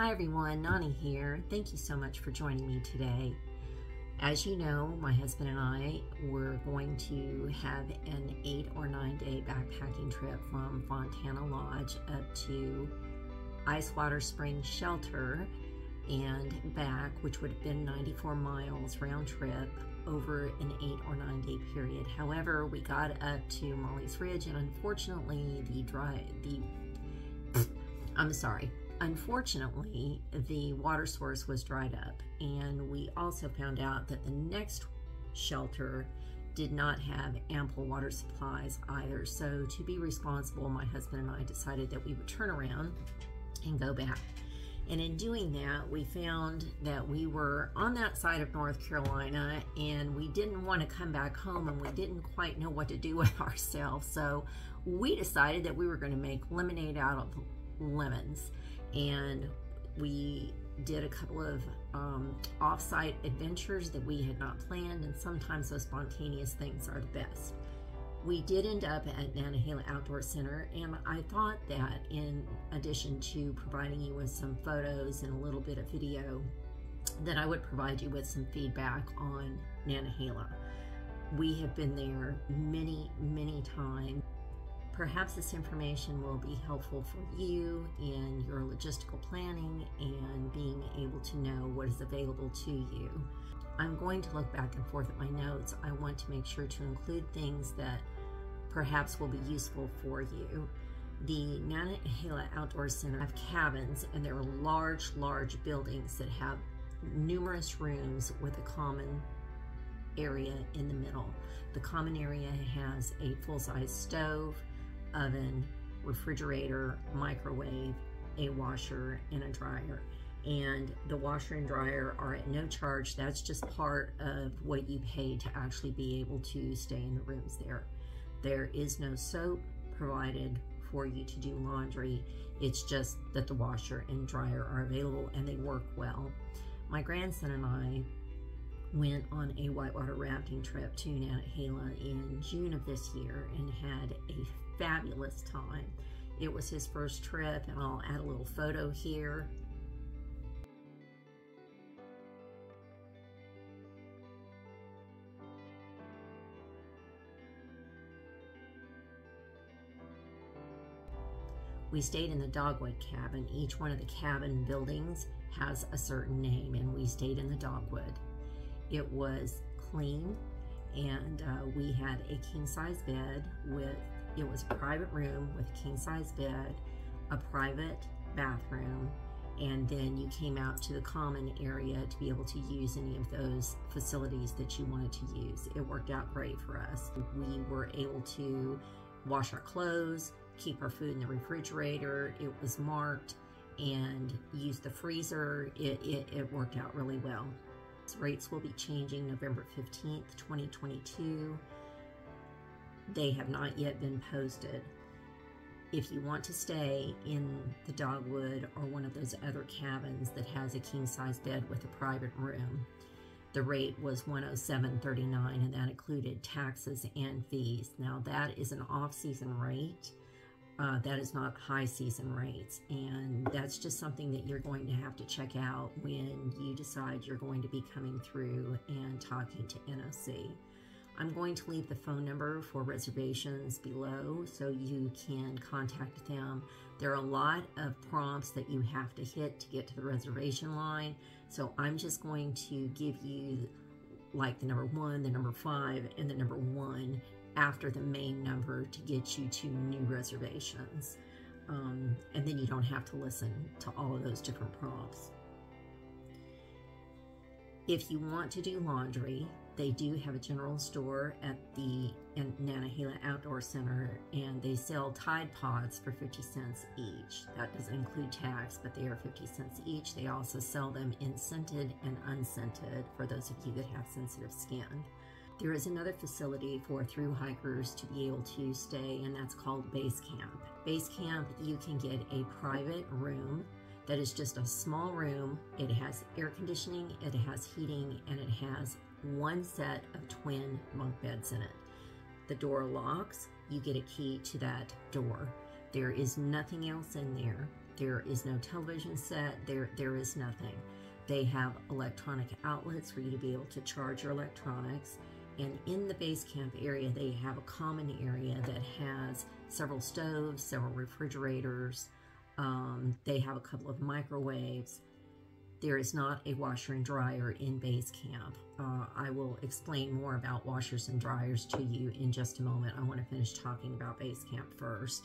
Hi everyone, Nonnie here. Thank you so much for joining me today. As you know, my husband and I were going to have an eight or nine day backpacking trip from Fontana Lodge up to Icewater Springs Shelter and back, which would have been 94 miles round trip over an eight or nine day period. However, we got up to Mollie's Ridge and unfortunately the dry, the, I'm sorry, Unfortunately, the water source was dried up, and we also found out that the next shelter did not have ample water supplies either. So, to be responsible, my husband and I decided that we would turn around and go back. And in doing that, we found that we were on that side of North Carolina and we didn't want to come back home and we didn't quite know what to do with ourselves. So we decided that we were going to make lemonade out of lemons and we did a couple of um, off-site adventures that we had not planned and sometimes those spontaneous things are the best. We did end up at Nantahala Outdoor Center and I thought that in addition to providing you with some photos and a little bit of video that I would provide you with some feedback on Nantahala. We have been there many, many times. Perhaps this information will be helpful for you in your logistical planning and being able to know what is available to you. I'm going to look back and forth at my notes. I want to make sure to include things that perhaps will be useful for you. The Nantahala Outdoor Center have cabins and there are large, large buildings that have numerous rooms with a common area in the middle. The common area has a full-size stove, oven, refrigerator, microwave, a washer, and a dryer. And the washer and dryer are at no charge. That's just part of what you pay to actually be able to stay in the rooms there. There is no soap provided for you to do laundry. It's just that the washer and dryer are available and they work well. My grandson and I went on a whitewater rafting trip to Nantahala in June of this year and had a fabulous time. It was his first trip, and I'll add a little photo here. We stayed in the Dogwood cabin. Each one of the cabin buildings has a certain name, and we stayed in the Dogwood. It was clean, and uh, we had a king-size bed with it was a private room with a king size bed, a private bathroom, and then you came out to the common area to be able to use any of those facilities that you wanted to use. It worked out great for us. We were able to wash our clothes, keep our food in the refrigerator. It was marked and use the freezer. It, it, it worked out really well. Rates will be changing November 15th, 2022. They have not yet been posted. If you want to stay in the Dogwood or one of those other cabins that has a king-size bed with a private room, the rate was 107.39 and that included taxes and fees. Now that is an off-season rate. Uh, that is not high season rates and that's just something that you're going to have to check out when you decide you're going to be coming through and talking to NOC. I'm going to leave the phone number for reservations below so you can contact them. There are a lot of prompts that you have to hit to get to the reservation line. So I'm just going to give you like the number one, the number five, and the number one after the main number to get you to new reservations. Um, and then you don't have to listen to all of those different prompts. If you want to do laundry, they do have a general store at the Nantahala Outdoor Center and they sell Tide Pods for 50 cents each. That doesn't include tax, but they are 50 cents each. They also sell them in scented and unscented for those of you that have sensitive skin. There is another facility for through hikers to be able to stay, and that's called Base Camp. Base Camp, you can get a private room that is just a small room. It has air conditioning, it has heating, and it has one set of twin bunk beds in it. The door locks, you get a key to that door. There is nothing else in there. There is no television set. There, there is nothing. They have electronic outlets for you to be able to charge your electronics. And in the base camp area, they have a common area that has several stoves, several refrigerators. Um, they have a couple of microwaves. There is not a washer and dryer in base camp. Uh, I will explain more about washers and dryers to you in just a moment. I want to finish talking about base camp first.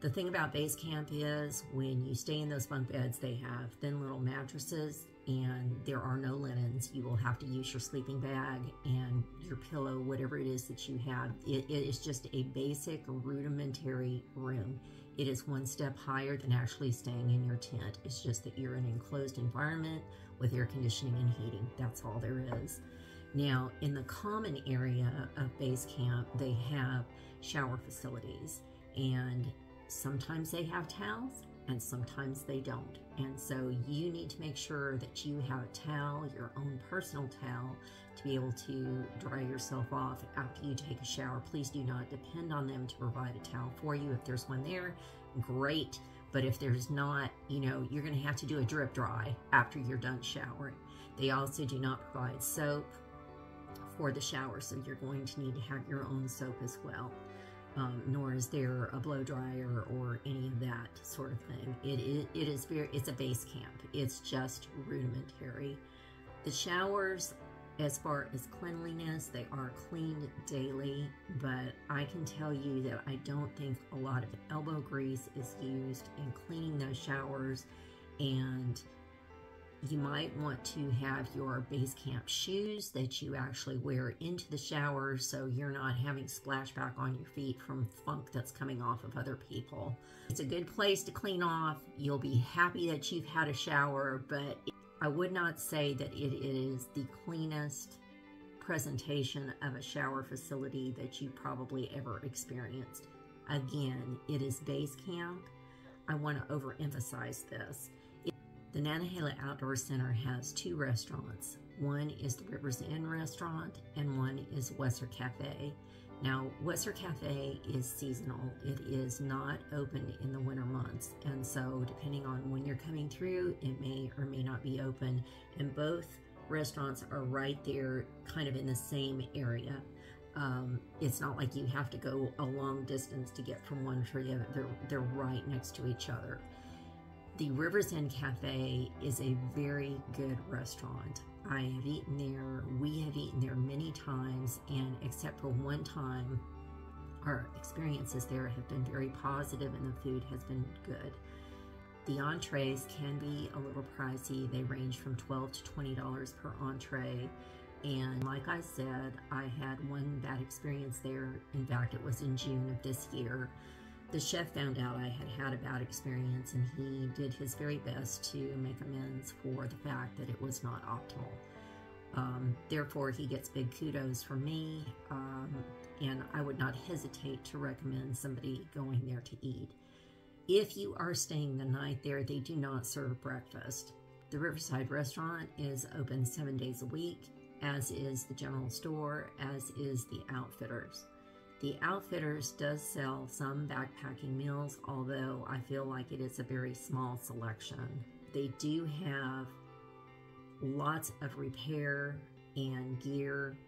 The thing about base camp is when you stay in those bunk beds, they have thin little mattresses and there are no linens. You will have to use your sleeping bag and your pillow, whatever it is that you have. it, it is just a basic rudimentary room. It is one step higher than actually staying in your tent. It's just that you're in an enclosed environment with air conditioning and heating. That's all there is. Now, in the common area of base camp, they have shower facilities, and sometimes they have towels and sometimes they don't. And so you need to make sure that you have a towel, your own personal towel, to be able to dry yourself off after you take a shower. Please do not depend on them to provide a towel for you. If there's one there, great. But if there's not, you know, you're going to have to do a drip dry after you're done showering. They also do not provide soap for the shower, so you're going to need to have your own soap as well um, nor is there a blow dryer or any of that sort of thing. It, it, it is very, it's a base camp. It's just rudimentary. The showers, as far as cleanliness, they are cleaned daily, but I can tell you that I don't think a lot of elbow grease is used in cleaning those showers and you might want to have your base camp shoes that you actually wear into the shower so you're not having splashback on your feet from funk that's coming off of other people. It's a good place to clean off. You'll be happy that you've had a shower, but I would not say that it is the cleanest presentation of a shower facility that you probably ever experienced. Again, it is base camp. I want to overemphasize this. The Nantahala Outdoor Center has two restaurants. One is the Rivers End restaurant and one is Wesser Cafe. Now, Wesser Cafe is seasonal. It is not open in the winter months. And so, depending on when you're coming through, it may or may not be open. And both restaurants are right there, kind of in the same area. Um, it's not like you have to go a long distance to get from one to the other. They're, they're right next to each other. The Rivers End Cafe is a very good restaurant. I have eaten there, we have eaten there many times, and except for one time, our experiences there have been very positive and the food has been good. The entrees can be a little pricey. They range from 12 to $20 per entree. And like I said, I had one bad experience there. In fact, it was in June of this year the chef found out I had had a bad experience and he did his very best to make amends for the fact that it was not optimal. Um, therefore, he gets big kudos from me, um, and I would not hesitate to recommend somebody going there to eat. If you are staying the night there, they do not serve breakfast. The Rivers End restaurant is open seven days a week, as is the general store, as is the Outfitters. The Outfitters does sell some backpacking meals, although I feel like it is a very small selection. They do have lots of repair and gear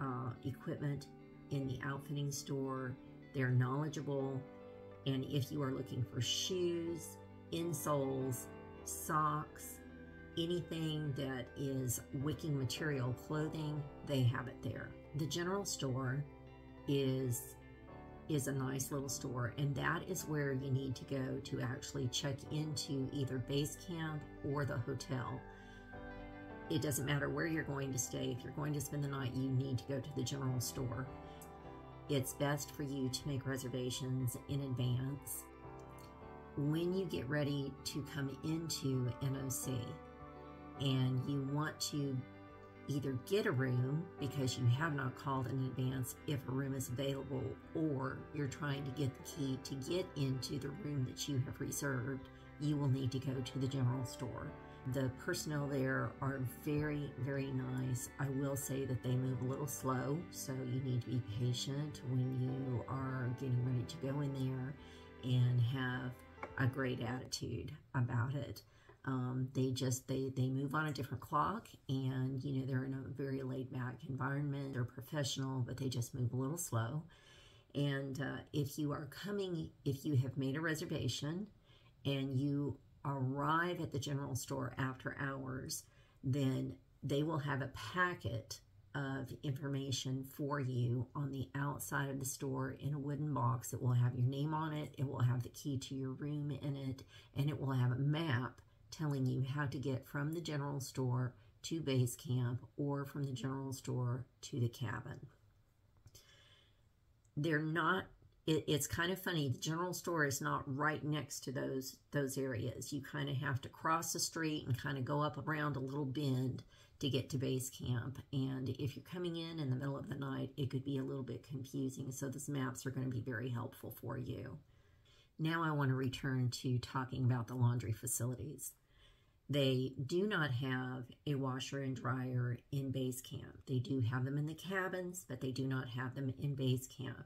uh, equipment in the outfitting store. They're knowledgeable, and if you are looking for shoes, insoles, socks, anything that is wicking material clothing, they have it there. The general store is is a nice little store and that is where you need to go to actually check into either base camp or the hotel. It doesn't matter where you're going to stay. If you're going to spend the night, you need to go to the general store. It's best for you to make reservations in advance. When you get ready to come into NOC and you want to either get a room because you have not called in advance if a room is available, or you're trying to get the key to get into the room that you have reserved, you will need to go to the general store. The personnel there are very, very nice. I will say that they move a little slow, so you need to be patient when you are getting ready to go in there and have a great attitude about it. Um, they just they they move on a different clock, and you know they're in a very laid back environment. They're professional, but they just move a little slow. And uh, if you are coming, if you have made a reservation, and you arrive at the general store after hours, then they will have a packet of information for you on the outside of the store in a wooden box. It will have your name on it, it will have the key to your room in it, and it will have a map telling you how to get from the general store to base camp or from the general store to the cabin. They're not it, it's kind of funny the general store is not right next to those those areas you kind of have to cross the street and kind of go up around a little bend to get to base camp. And if you're coming in in the middle of the night, it could be a little bit confusing. So these maps are going to be very helpful for you. Now I want to return to talking about the laundry facilities. They do not have a washer and dryer in base camp. They do have them in the cabins, but they do not have them in base camp.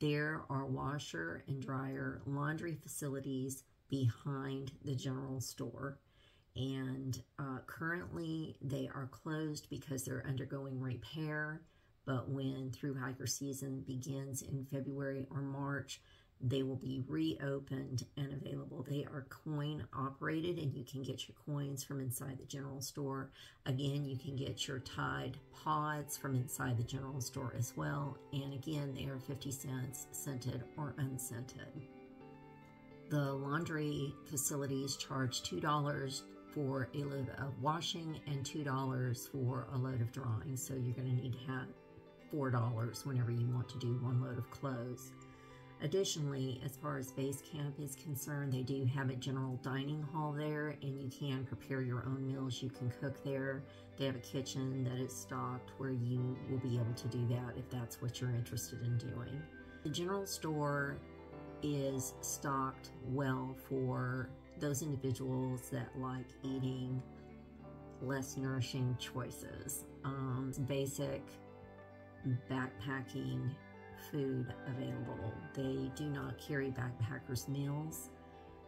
There are washer and dryer laundry facilities behind the general store and uh, currently they are closed because they're undergoing repair. But when through hiker season begins in February or March, they will be reopened and available. They are coin operated, and you can get your coins from inside the general store. Again, you can get your Tide pods from inside the general store as well. And again, they are 50 cents, scented or unscented. The laundry facilities charge $2 for a load of washing and $2 for a load of drying. So you're going to need to have $4 whenever you want to do one load of clothes. Additionally, as far as base camp is concerned, they do have a general dining hall there and you can prepare your own meals. You can cook there. They have a kitchen that is stocked where you will be able to do that if that's what you're interested in doing. The general store is stocked well for those individuals that like eating less nourishing choices. Um, basic backpacking food available. They do not carry backpackers meals.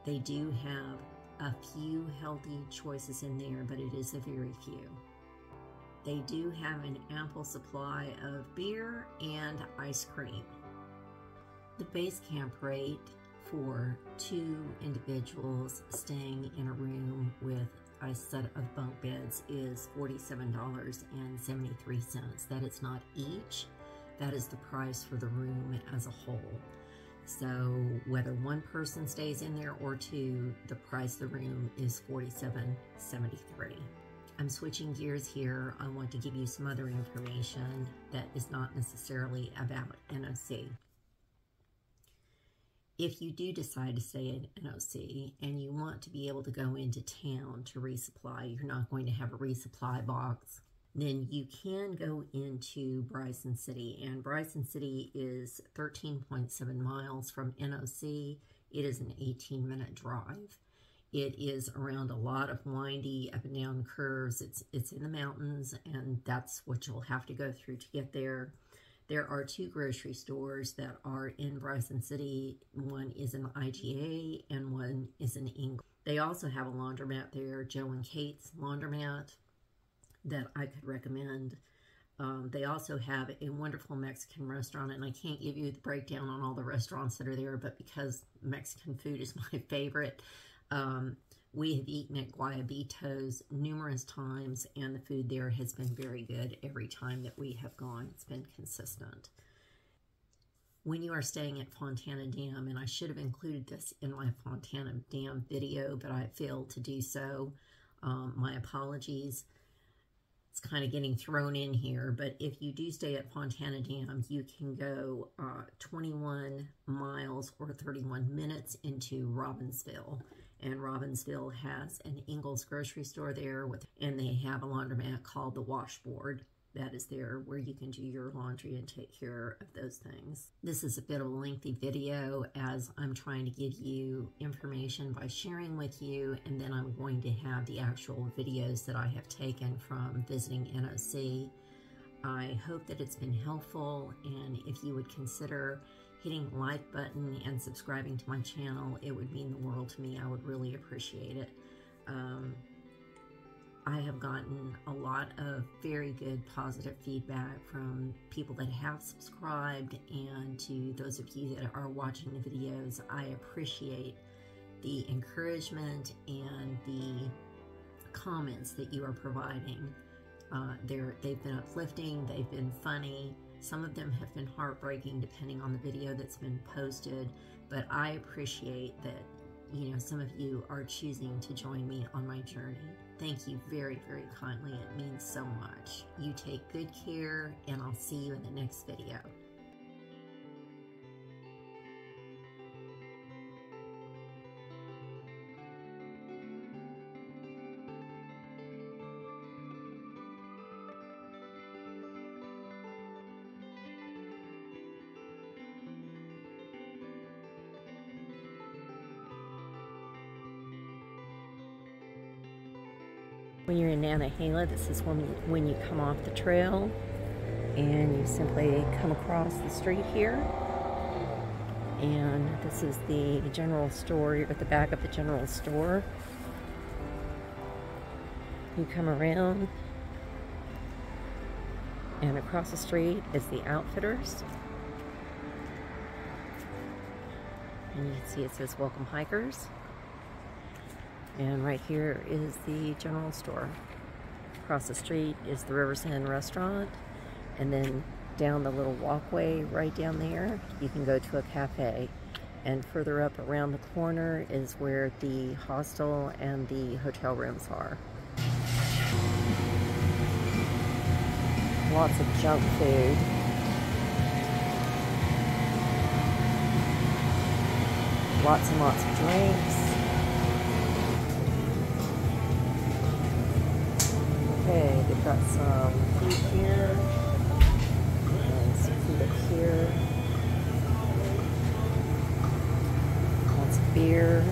They do have a few healthy choices in there, but it is a very few. They do have an ample supply of beer and ice cream. The base camp rate for two individuals staying in a room with a set of bunk beds is $47.73. That is not each, that is the price for the room as a whole. So whether one person stays in there or two, the price of the room is $47.73. I'm switching gears here. I want to give you some other information that is not necessarily about NOC if you do decide to stay at NOC and you want to be able to go into town to resupply, you're not going to have a resupply box, then you can go into Bryson City. And Bryson City is 13.7 miles from NOC. It is an 18 minute drive. It is around a lot of windy up and down curves. It's, it's in the mountains, and that's what you'll have to go through to get there. There are two grocery stores that are in Bryson City. One is in IGA and one is in Ingles. They also have a laundromat there, Joe and Kate's Laundromat, that I could recommend. Um, they also have a wonderful Mexican restaurant, and I can't give you the breakdown on all the restaurants that are there, but because Mexican food is my favorite, um, we have eaten at Guayabitos numerous times, and the food there has been very good every time that we have gone. It's been consistent. When you are staying at Fontana Dam, and I should have included this in my Fontana Dam video, but I failed to do so. Um, my apologies. It's kind of getting thrown in here, but if you do stay at Fontana Dam, you can go uh, 21 miles or 31 minutes into Robbinsville. And Robbinsville has an Ingles grocery store there with, and they have a laundromat called the Washboard that is there where you can do your laundry and take care of those things. This is a bit of a lengthy video as I'm trying to give you information by sharing with you and then I'm going to have the actual videos that I have taken from visiting NOC. I hope that it's been helpful and if you would consider hitting the like button and subscribing to my channel. It would mean the world to me. I would really appreciate it. Um, I have gotten a lot of very good positive feedback from people that have subscribed and to those of you that are watching the videos. I appreciate the encouragement and the comments that you are providing. Uh, they're, they've been uplifting, they've been funny. Some of them have been heartbreaking depending on the video that's been posted, but I appreciate that, you know, some of you are choosing to join me on my journey. Thank you very, very kindly. It means so much. You take good care, and I'll see you in the next video. This is when, when you come off the trail and you simply come across the street here. And this is the general store. At the back of the general store. You come around and across the street is the Outfitters. And you can see it says Welcome Hikers. And right here is the general store. Across the street is the River's End restaurant. And then down the little walkway right down there, you can go to a cafe. And further up around the corner is where the hostel and the hotel rooms are. Lots of junk food. Lots and lots of drinks. Okay, they've got some food here, and some food up here, lots beer.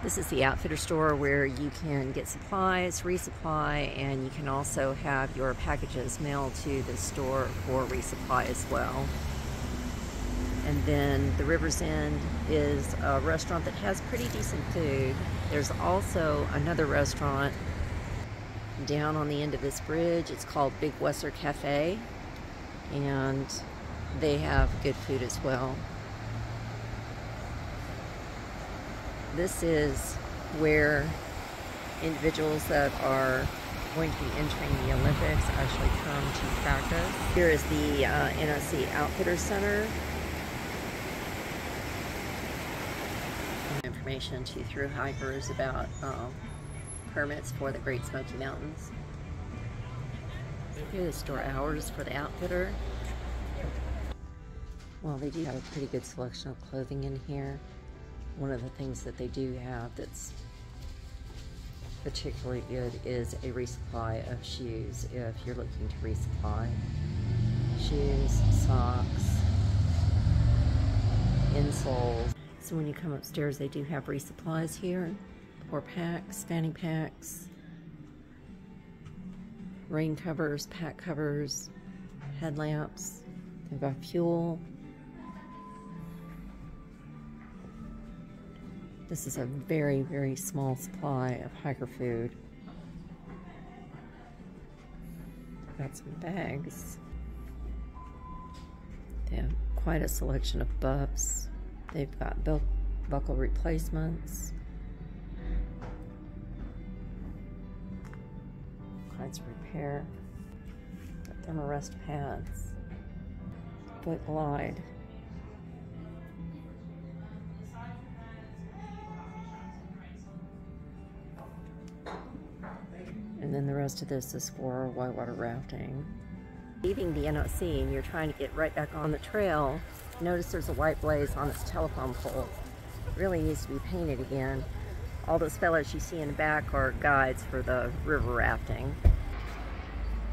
This is the outfitter store where you can get supplies, resupply, and you can also have your packages mailed to the store for resupply as well. And then the River's End is a restaurant that has pretty decent food. There's also another restaurant down on the end of this bridge. It's called Big Wesser Cafe, and they have good food as well. This is where individuals that are going to be entering the Olympics actually come to practice. Here is the uh, Outfitter Center. Information to through hikers about um, permits for the Great Smoky Mountains. Here are the store hours for the outfitter. Well, they do have a pretty good selection of clothing in here one of the things that they do have that's particularly good is a resupply of shoes if you're looking to resupply. Shoes, socks, insoles. So when you come upstairs, they do have resupplies here. Pour packs, fanny packs, rain covers, pack covers, headlamps. They've got fuel, This is a very, very small supply of hiker food. Got some bags. They have quite a selection of buffs. They've got belt buckle replacements. Kinds of repair. Got thermarest pads. Foot glide. Rest of this is for whitewater rafting. Leaving the NOC and you're trying to get right back on the trail, notice there's a white blaze on this telephone pole. Really needs to be painted again. All those fellows you see in the back are guides for the river rafting.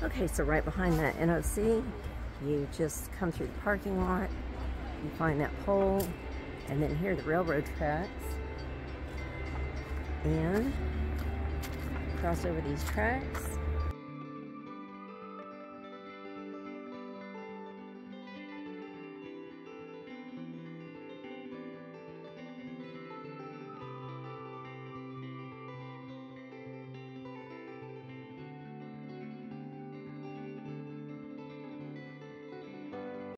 Okay, so right behind that NOC, you just come through the parking lot, you find that pole, and then here are the railroad tracks. And cross over these tracks